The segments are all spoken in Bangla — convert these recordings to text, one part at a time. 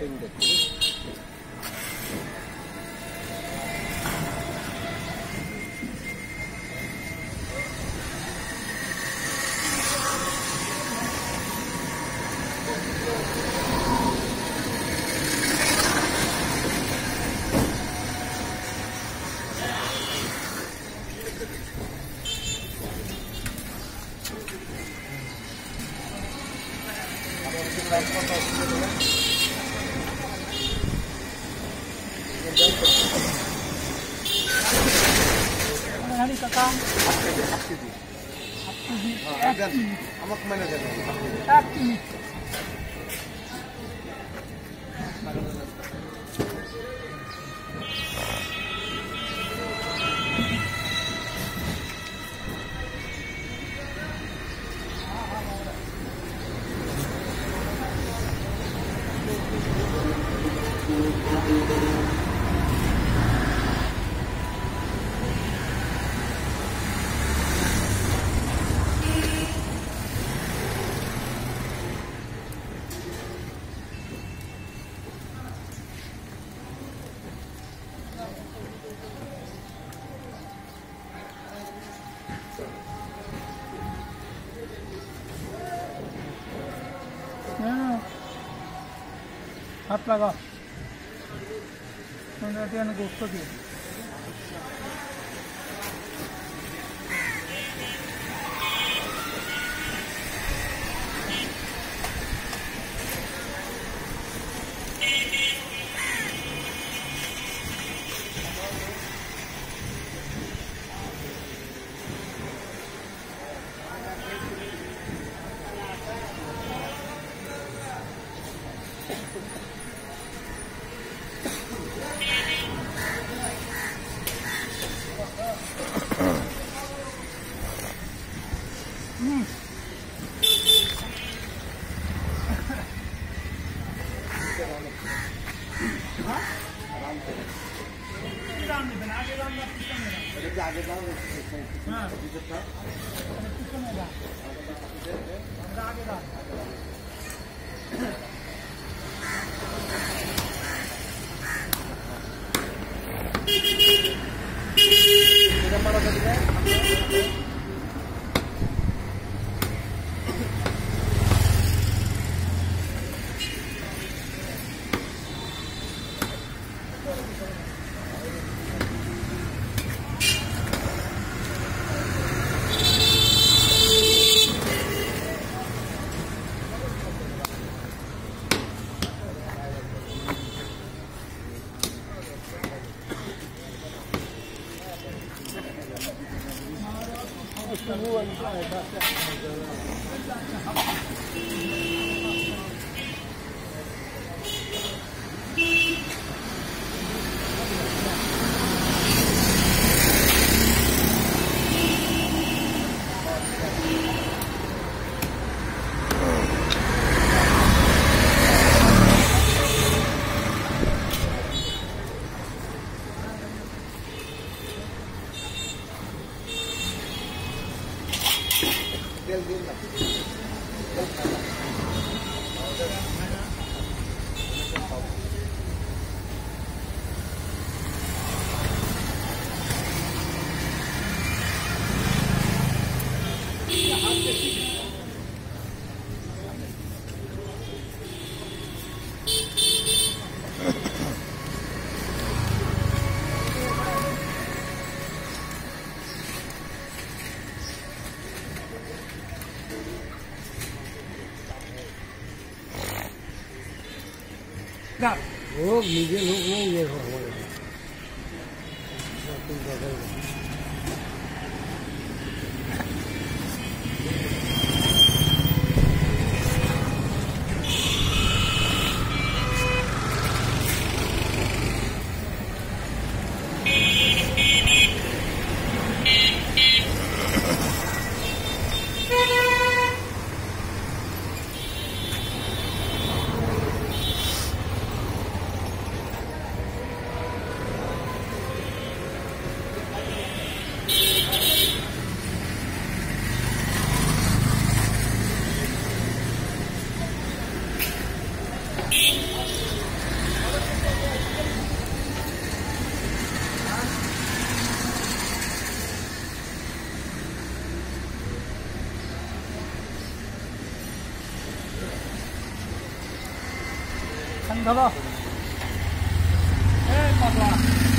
thing that আমাকে মানে দেন। এক মিনিট। हाथ लगा। मैंने गोश्त दिया 那我明天能能 nghị tín hữu. 看到不？哎，大哥。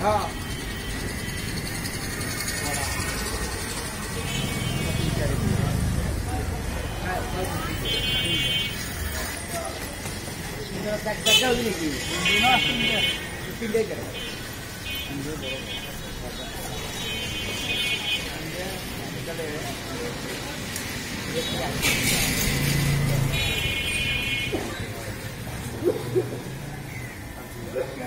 हाँ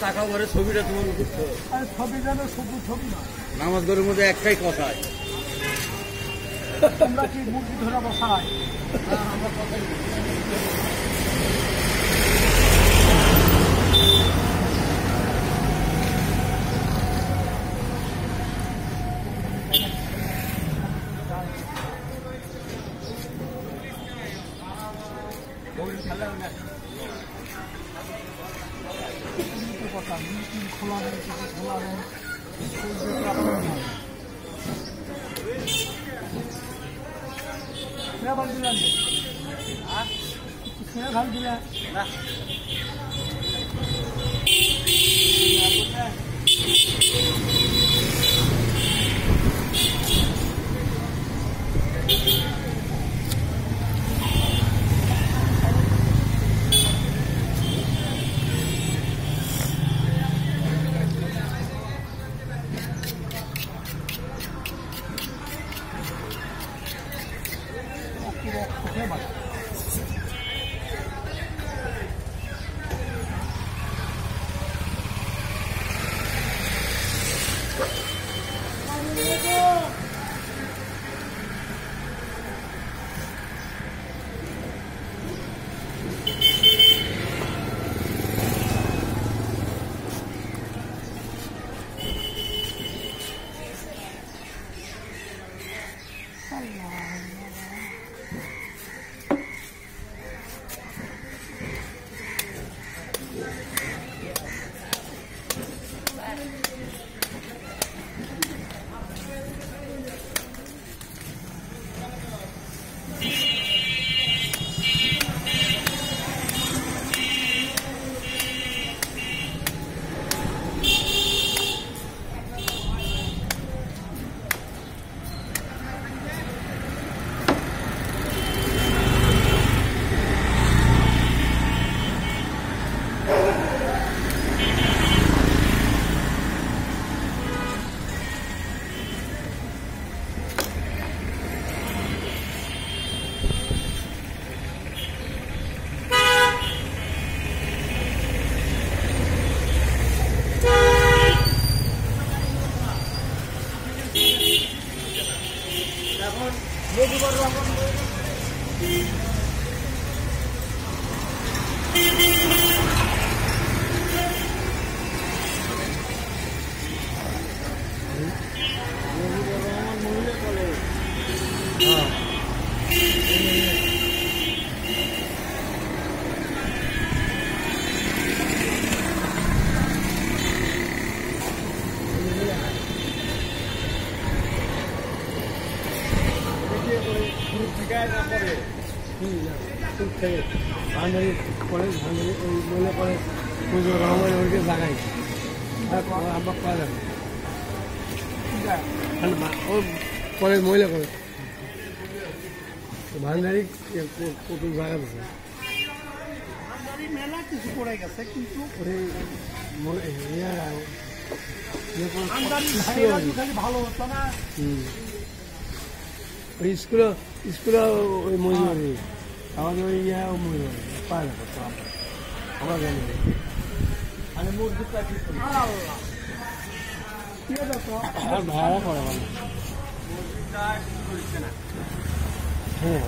টাকা করে ছবিটা তোমার উঠছো ছবি যেন শুধু ছবি না। নামাজ ঘরের মধ্যে একটাই কথা। তোমরা কি মুরগি ধরে বসায়? খোলা নেই ওই যে টাকা নেই। খেয়ে ভাগ দিলেন যে? কিছু খেয়ে ভাগ দিলেন না এখন মধুবার রকম ভান্ডারি করে ভান্ডারি ওই মনে করে পুজো রহমান ওইকে জাগাই আবার পাওয়া যাবে ও পরে মহিলা করে ভান্ডারি কত জায়গা আছে মেলা কিছু পড়ে গেছে কিন্তু করে ভালো হতো না স্কুলে স্কুলে ওই মহিলা নেই আমাদের ওই ইয়া মহিলা পায় না করতো আমরা আমরা জানি। মানে ঠিক করি আল্লাহ কি আর ভাড়া পড়ে ভালো মুরগিটা ঠিক করছে না হ্যাঁ